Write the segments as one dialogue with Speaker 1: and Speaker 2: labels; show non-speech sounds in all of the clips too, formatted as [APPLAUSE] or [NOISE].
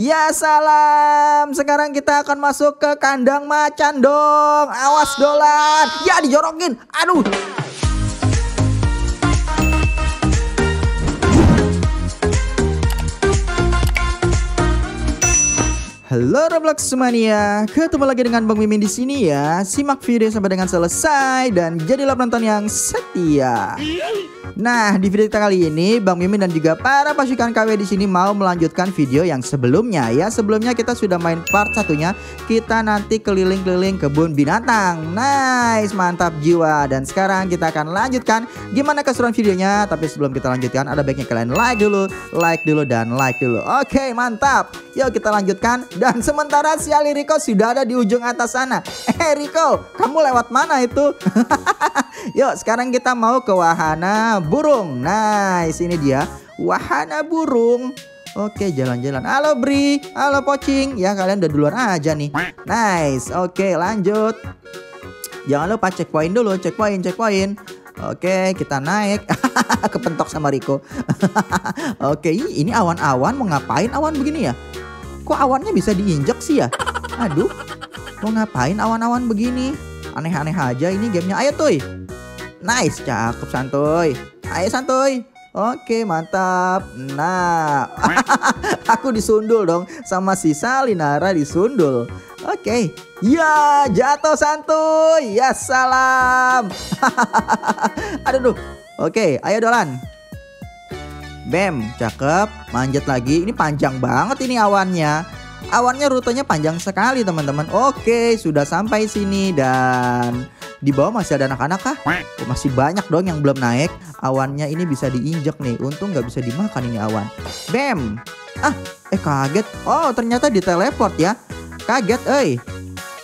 Speaker 1: Ya salam. Sekarang kita akan masuk ke kandang macan dong. Awas dolan. Ya dijorokin. Aduh. Halo Roblox Mania, ketemu lagi dengan Bang Mimin di sini ya. Simak video sampai dengan selesai dan jadilah penonton yang setia. Nah, di video kita kali ini Bang Mimin dan juga para pasukan KW di sini mau melanjutkan video yang sebelumnya ya. Sebelumnya kita sudah main part satunya, kita nanti keliling-keliling kebun binatang. Nice, mantap jiwa. Dan sekarang kita akan lanjutkan gimana keseruan videonya. Tapi sebelum kita lanjutkan, ada baiknya kalian like dulu, like dulu dan like dulu. Oke, mantap. Yuk kita lanjutkan. Dan sementara si Ali Riko sudah ada di ujung atas sana. [LAUGHS] Eh Riko, kamu lewat mana itu? [LAUGHS] Yuk sekarang kita mau ke wahana burung. Nah, sini dia. Wahana burung. Oke jalan-jalan. Halo Bri. Halo Pocing. Ya kalian udah duluan aja nih. Nice. Oke lanjut. Jangan lupa cek poin dulu. Cek poin cek poin Oke kita naik. [LAUGHS] Kepentok sama Riko. [LAUGHS] Oke ini awan-awan. Mau ngapain awan begini ya? Kok awannya bisa diinjek sih ya? Aduh. Mau ngapain awan-awan begini? Aneh-aneh aja ini gamenya. Ayo tuh Nice. Cakep santuy Ayo santuy. Oke mantap. Nah [LAUGHS] Aku disundul dong Sama si Salinara disundul. Oke. Ya jatuh santuy. Ya salam. [LAUGHS] Aduh Oke ayo dolan. Bam cakep. Manjat lagi. Ini panjang banget ini awannya. Awannya rutenya panjang sekali teman-teman. Oke sudah sampai sini Dan di bawah masih ada anak-anak kah? Oh, masih banyak dong yang belum naik. Awannya ini bisa diinjek nih. Untung nggak bisa dimakan ini awan. Bam. Ah, eh kaget. Oh, ternyata di teleport ya. Kaget, eh.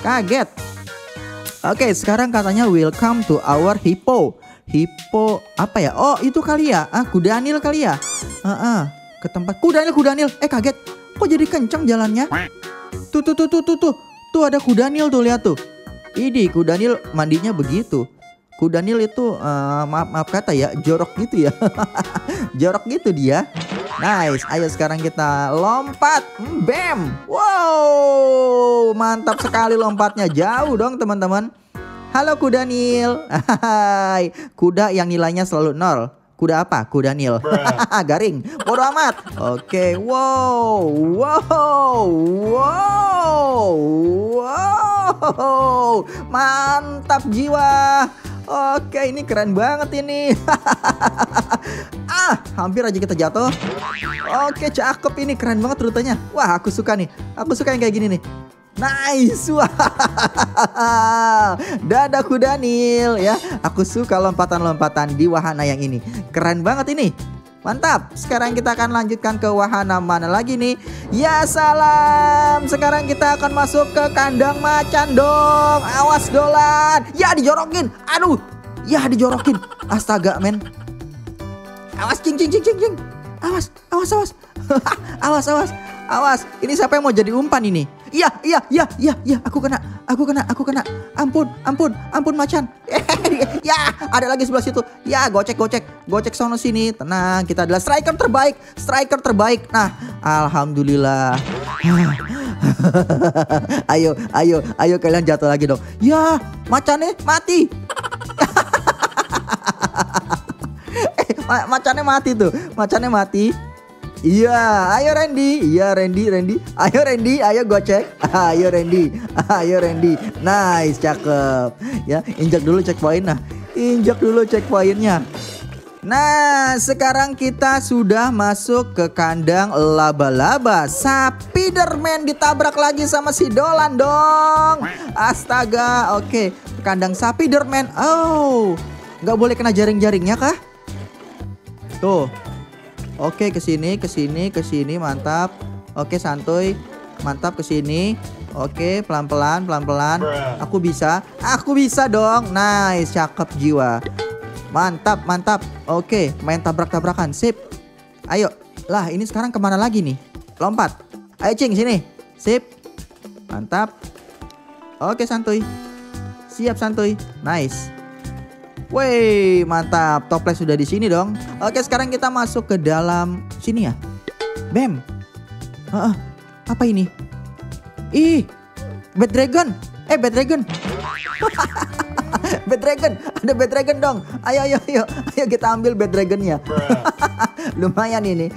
Speaker 1: Kaget. Oke, sekarang katanya welcome to our hippo. Hippo apa ya? Oh, itu kali ya. Ah, kudanil kali ya. Uh -uh. ke tempat kudanil, kudanil. Eh, kaget. Kok jadi kencang jalannya? Tuh, tuh, tuh, tuh, tuh, tuh. Tuh ada kudanil tuh, lihat tuh. Ini Kudanil mandinya begitu. Kudanil itu uh, maaf maaf kata ya jorok gitu ya. [LAUGHS] jorok gitu dia. Nice. Ayo sekarang kita lompat. Bam. Wow, mantap sekali lompatnya. Jauh dong teman-teman. Halo Kudanil. Hai. Kuda yang nilainya selalu nol. Kuda apa? Kuda nil. [LAUGHS] Garing. Bodoh amat. Oke. Okay. Wow. Wow. Wow. Wow. Mantap jiwa. Oke, ini keren banget ini. [LAUGHS] ah, hampir aja kita jatuh. Oke, cakep ini keren banget rutenya. Wah, aku suka nih. Aku suka yang kayak gini nih. Nice, wah, [LAUGHS] dadah Kudanil ya. Aku suka lompatan-lompatan di wahana yang ini. Keren banget ini. Mantap, sekarang kita akan lanjutkan ke wahana mana lagi nih? Ya salam, sekarang kita akan masuk ke kandang macan dong. Awas dolan, ya dijorokin, aduh. Ya dijorokin, astaga men. Awas cing cing cing cing Awas, awas, awas. [LAUGHS] Awas, awas, awas. Ini siapa yang mau jadi umpan ini Iya, iya, iya, iya, iya, aku kena, aku kena, aku kena. Ampun, ampun, ampun macan. [LAUGHS] ya, ada lagi sebelah situ. Ya, gocek, gocek, gocek sono sini. Tenang, kita adalah striker terbaik, striker terbaik. Nah, alhamdulillah. [LAUGHS] ayo, ayo, ayo kalian jatuh lagi dong. Ya, macannya mati. [LAUGHS] eh, macannya mati tuh, macannya mati. Iya, ayo Randy. Iya Randy, Randy. Ayo Randy, ayo gocek. [LAUGHS] Ayo Randy. [LAUGHS] Ayo Randy. Nice, cakep. Ya, injak dulu checkpoint nah. Injak dulu checkpointnya. Nah, sekarang kita sudah masuk ke kandang laba-laba. Spiderman ditabrak lagi sama si Dolan dong. Astaga, oke. Kandang Spiderman. Oh, nggak boleh kena jaring-jaringnya kah? Tuh, Oke, ke sini, ke sini, ke sini, mantap. Oke, santuy. Mantap ke sini. Oke, pelan-pelan, pelan-pelan. Aku bisa. Aku bisa dong. Nice, cakep jiwa. Mantap, mantap. Oke, main tabrak-tabrakan. Sip. Ayo. Lah, ini sekarang ke mana lagi nih? Lompat. Ayo, Cing, sini. Sip. Mantap. Oke, santuy. Siap, santuy. Nice. Wih, mantap. Toples sudah di sini dong. Oke, sekarang kita masuk ke dalam sini ya. Bam. Uh, uh, Apa ini? Ih, Bad Dragon. Eh, Bad Dragon. [LAUGHS] Bad Dragon, ada Bad Dragon dong. Ayo, ayo, ayo, ayo kita ambil Bad Dragonnya. [LAUGHS] Lumayan ini.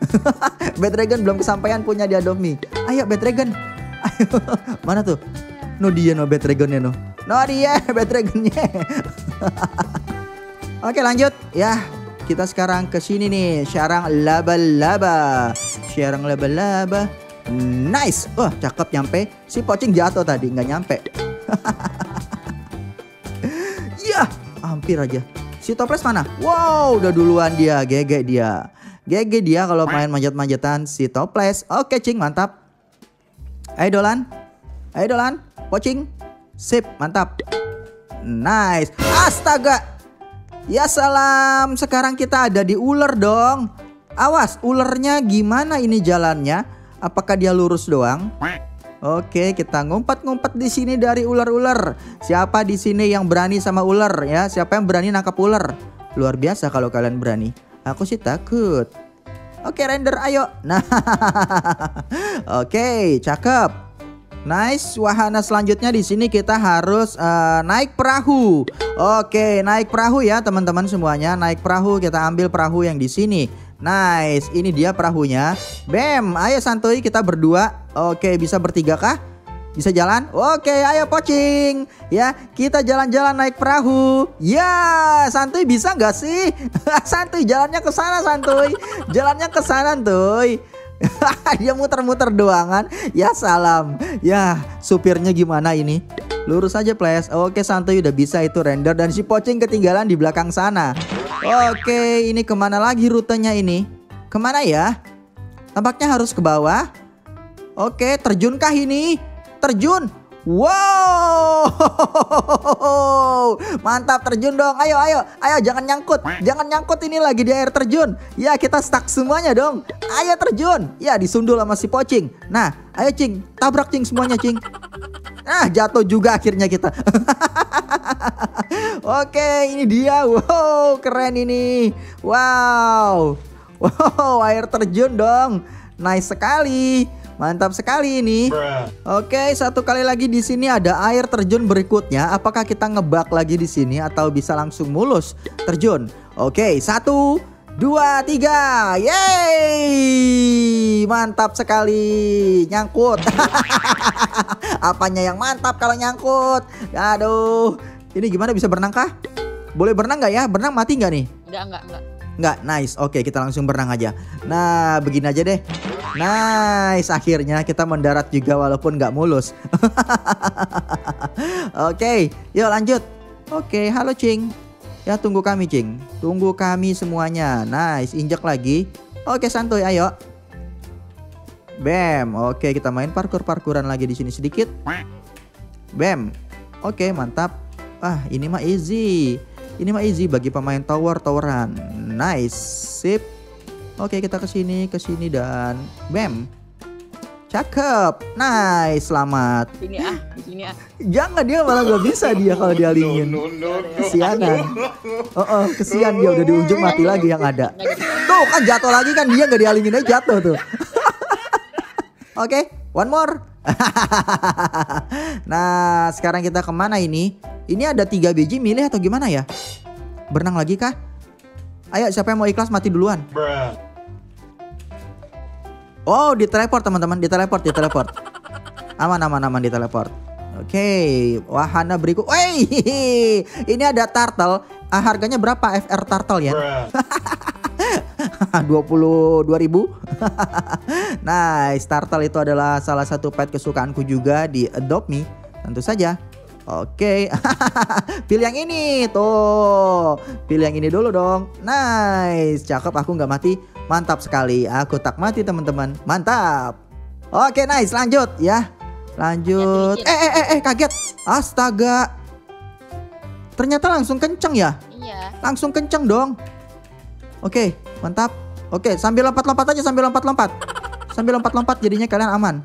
Speaker 1: [LAUGHS] Bad Dragon belum kesampaian punya di Adobe. Ayo Bad Dragon. Ayo. Mana tuh? No dia no Bad Dragonnya no. No dia Bad Dragonnya. [LAUGHS] Oke lanjut ya. Kita sekarang ke sini nih, syarang laba-laba. Syarang laba-laba. Nice. Wah, oh, cakep nyampe. Si pocing jatuh tadi, nggak nyampe. [LAUGHS] ya, hampir aja. Si toples mana? Wow, udah duluan dia. GG dia. GG dia kalau main manjat-manjatan si toples. Oke, cing, mantap. Ayo dolan. Ayo dolan. Pocing. Sip, mantap. Nice. Astaga. Ya salam, sekarang kita ada di ular dong. Awas, ularnya gimana ini jalannya? Apakah dia lurus doang? Oke, kita ngumpet-ngumpet di sini dari ular-ular. Siapa di sini yang berani sama ular ya? Siapa yang berani nangkap ular? Luar biasa kalau kalian berani. Aku sih takut. Oke, render ayo. [LAUGHS] Nah. Oke, cakep. Nice, wahana selanjutnya di sini kita harus uh, naik perahu. Oke, naik perahu ya teman-teman semuanya. Naik perahu, kita ambil perahu yang di sini. Nice, ini dia perahunya. Bam, ayo santuy kita berdua. Oke, bisa bertiga kah? Bisa jalan? Oke, ayo pocing. Ya, kita jalan-jalan naik perahu. Ya, santuy bisa nggak sih? [LAUGHS] santuy jalannya ke sana santuy. Jalannya ke sana tuh. Dia [LAUGHS] muter-muter doangan. Ya salam. Ya, supirnya gimana ini? Lurus aja, please. Oke, santai udah bisa itu render dan si pocing ketinggalan di belakang sana. Oke, ini ke mana lagi rutenya ini? Ke mana ya? Tampaknya harus ke bawah. Oke, terjunkah ini? Terjun. Wow, [LAUGHS] mantap terjun dong. Ayo, ayo, ayo, jangan nyangkut, jangan nyangkut ini lagi di air terjun. Ya kita stuck semuanya dong. Ayo terjun. Ya disundul sama si pocing. Nah, ayo cing, tabrak cing semuanya cing. Nah, jatuh juga akhirnya kita. [LAUGHS] Oke, ini dia. Wow, keren ini. Wow, wow, air terjun dong. Nice sekali. Mantap sekali ini. Oke, satu kali lagi di sini ada air terjun berikutnya. Apakah kita ngebak lagi di sini atau bisa langsung mulus terjun? Oke, satu, dua, tiga. Yeay! Mantap sekali. Nyangkut. [LAUGHS] Apanya yang mantap kalau nyangkut? Aduh. Ini gimana bisa berenang kah? Boleh berenang nggak ya? Berenang mati nggak nih?
Speaker 2: Nggak, nggak, nggak.
Speaker 1: Nggak, nice. Oke, kita langsung berenang aja. Nah, begini aja deh. Nice, akhirnya kita mendarat juga walaupun nggak mulus. [LAUGHS] Oke, okay, yuk lanjut. Oke, okay, halo Cing. Ya tunggu kami Cing. Tunggu kami semuanya. Nice, injak lagi. Oke, okay, santuy, ayo. Bam. Oke, kita main parkur-parkuran lagi di sini sedikit. Bam. Oke, mantap. Ah, ini mah easy. Ini mah easy bagi pemain tower-toweran. Nice. Sip. Oke, kita ke sini, ke sini dan bam. Cakep. Nice, selamat.
Speaker 2: Ini ah, ini ah.
Speaker 1: Jangan dia malah gak bisa dia kalau dialingin. Kesianan. Oh, oh, kesian dia udah di ujung mati lagi yang ada. Tuh kan jatuh lagi kan dia nggak dialingin aja jatuh tuh. [LAUGHS] Oke, okay, one more. [LAUGHS] nah, sekarang kita ke mana ini? Ini ada tiga biji milih atau gimana ya? Berenang lagi kah? Ayo siapa yang mau ikhlas mati duluan. Oh, di teleport teman-teman, di teleport, di teleport. Aman, aman, aman di teleport. Oke, okay. wahana berikut. Wey, ini ada turtle. Ah, harganya berapa FR turtle ya? [LAUGHS] Dua puluh dua ribu. [LAUGHS] nice, turtle itu adalah salah satu pet kesukaanku juga di Adopt Me. Tentu saja. Oke, [LAUGHS] pilih yang ini tuh. Pilih yang ini dulu dong. Nice, cakep. Aku nggak mati. Mantap sekali. Aku tak mati teman-teman. Mantap. Oke, nice. Lanjut ya. Lanjut. Eh, eh, eh, eh, kaget. Astaga. Ternyata langsung kenceng ya?
Speaker 2: Iya.
Speaker 1: Langsung kenceng dong. Oke, mantap. Oke, sambil lompat-lompat aja, sambil lompat-lompat. Sambil lompat-lompat jadinya kalian aman.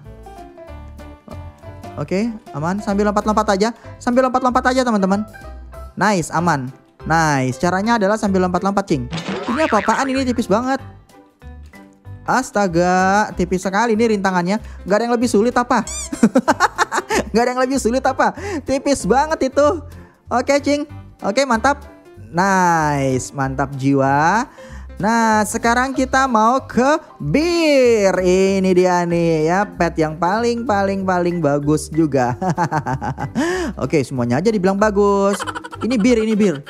Speaker 1: Oke, aman. Sambil lompat-lompat aja. Sambil lompat-lompat aja, teman-teman. Nice, aman. Nice. Caranya adalah sambil lompat-lompat, Cing. Ini apa-apaan ini tipis banget. Astaga, tipis sekali nih rintangannya. Gak ada yang lebih sulit apa? [LAUGHS] Gak ada yang lebih sulit apa? Tipis banget itu. Oke, Cing. Oke, mantap. Nice, mantap jiwa. Nah, sekarang kita mau ke bir. Ini dia nih ya, pet yang paling paling paling bagus juga. [LAUGHS] Oke, semuanya aja dibilang bagus. Ini bir, ini bir.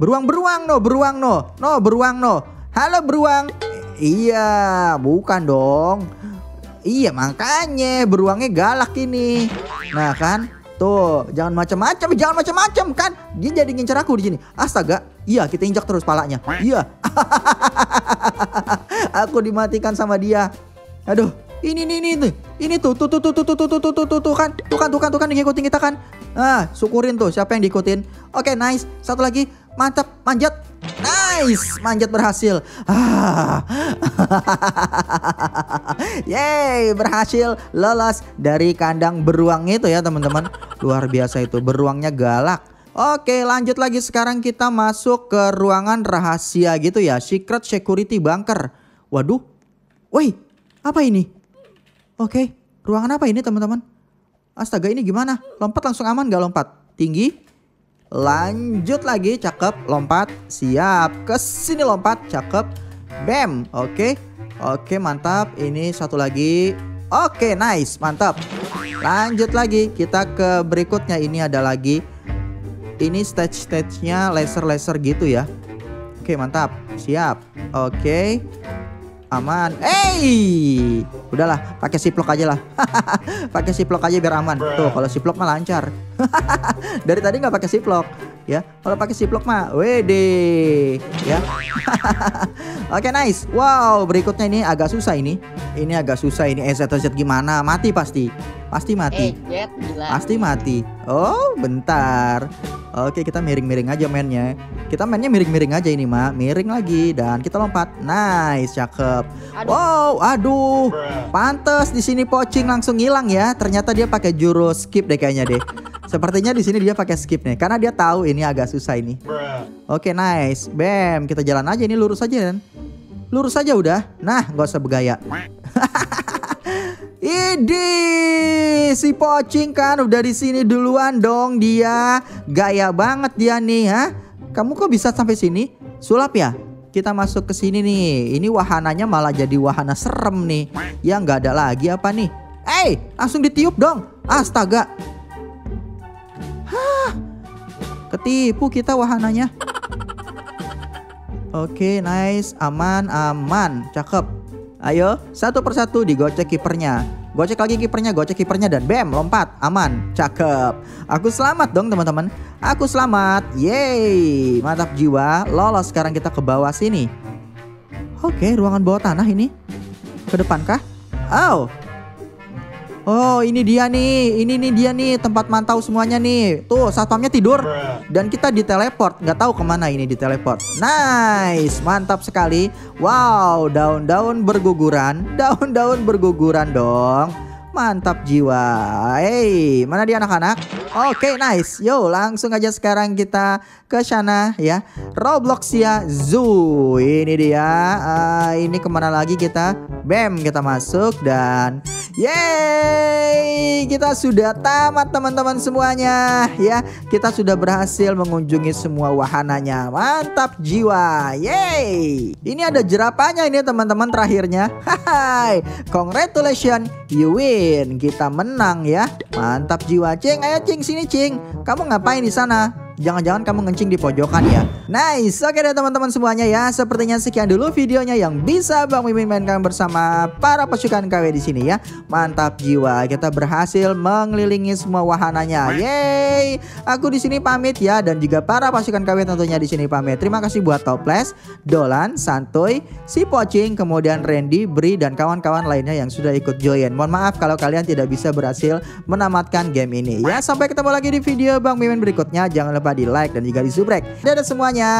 Speaker 1: Beruang-beruang no, beruang no. No, beruang no. Halo beruang. Iya, bukan dong. Iya, makanya beruangnya galak ini. Nah, kan? Tuh, jangan macam-macam, jangan macam-macam kan. Dia jadi ngincer aku di sini. Astaga, iya kita injak terus palanya. Iya. aku dimatikan sama dia. Aduh, ini ini ini ini, ini tuh tuh tuh tuh tuh tuh tuh tuh tuh tuh tuh kan tuh kan tuh kan tuh kan ngikutin kita kan ah syukurin tuh siapa yang diikutin oke nice satu lagi mantap manjat Nice, manjat berhasil. Ah. [LAUGHS] Yeay, berhasil lolos dari kandang beruang itu ya teman-teman. Luar biasa itu, beruangnya galak. Oke, lanjut lagi sekarang kita masuk ke ruangan rahasia gitu ya, secret security bunker. Waduh, woi, apa ini? Oke, ruangan apa ini teman-teman? Astaga, ini gimana? Lompat langsung aman gak lompat? Tinggi? Lanjut lagi, cakep, lompat, siap. Ke sini lompat, cakep. Bam, oke. Oke, mantap. Ini satu lagi. Oke, nice, mantap. Lanjut lagi, kita ke berikutnya. Ini ada lagi. Ini stage-stage-nya laser-laser gitu ya. Oke, mantap. Siap. Oke aman. Hey, udahlah, pakai siplok aja lah. [LAUGHS] pakai siplok aja biar aman. Tuh, kalau siplok mah lancar. [LAUGHS] Dari tadi nggak pakai siplok, ya. Kalau pakai siplok mah, wede, ya. [LAUGHS] Oke, okay, nice. Wow, berikutnya ini agak susah ini. Ini agak susah ini. EZ gimana? Mati pasti. Pasti mati.
Speaker 2: Eh,
Speaker 1: Pasti mati. Oh, bentar. Oke, kita miring-miring aja mainnya. Kita mainnya miring-miring aja ini, Mak. Miring lagi dan kita lompat. Nice, cakep. Aduh. Wow, aduh. Pantes di sini pocing langsung hilang ya. Ternyata dia pakai jurus skip deh kayaknya deh. Sepertinya di sini dia pakai skip nih karena dia tahu ini agak susah ini. Oke, nice. Bam, kita jalan aja ini lurus aja kan. Lurus aja udah. Nah, gak usah bergaya. [LAUGHS] Idi si pocing kan udah di sini duluan dong dia. Gaya banget dia nih, ha? Kamu kok bisa sampai sini? Sulap ya? Kita masuk ke sini nih. Ini wahananya malah jadi wahana serem nih. Ya nggak ada lagi apa nih? Eh, langsung ditiup dong. Astaga. Hah. Ketipu kita wahananya. Oke, nice, aman, aman, cakep. Ayo, satu persatu digocek kipernya. Gocek lagi kipernya, gocek kipernya dan bam, lompat, aman, cakep. Aku selamat dong teman-teman. Aku selamat, yeay, mantap jiwa. Lolos sekarang kita ke bawah sini. Oke, ruangan bawah tanah ini. Ke depan kah? Oh, Oh ini dia nih, ini nih dia nih tempat mantau semuanya nih. Tuh satpamnya tidur dan kita di teleport, nggak tahu ke mana ini di teleport. Nice, mantap sekali. Wow, daun-daun berguguran, [LAUGHS] daun-daun berguguran dong. Mantap jiwa. Hey, mana dia anak-anak? Oke, okay, nice. Yo, langsung aja sekarang kita ke sana ya. Roblox ya Zoo. Ini dia. Uh, ini ke mana lagi kita? Bam, kita masuk dan Yeay, kita sudah tamat teman-teman semuanya ya. Kita sudah berhasil mengunjungi semua wahananya. Mantap jiwa. Yeay. Ini ada jerapahnya ini teman-teman terakhirnya. Hai. Congratulations, you win. Kita menang ya. Mantap jiwa. Cing, ayo Cing sini Cing. Kamu ngapain di sana? Jangan-jangan kamu ngencing di pojokan ya. Nice. Oke deh teman-teman semuanya ya. Sepertinya sekian dulu videonya yang bisa Bang Mimin mainkan bersama para pasukan KW di sini ya. Mantap jiwa. Kita berhasil mengelilingi semua wahananya. Yeay. Aku di sini pamit ya dan juga para pasukan KW tentunya di sini pamit. Terima kasih buat Toples, Dolan, Santoy, si Pocing, kemudian Randy, Bri dan kawan-kawan lainnya yang sudah ikut join. Mohon maaf kalau kalian tidak bisa berhasil menamatkan game ini ya. Sampai ketemu lagi di video Bang Mimin berikutnya. Jangan lupa lupa di like dan juga di subscribe. Dadah semuanya.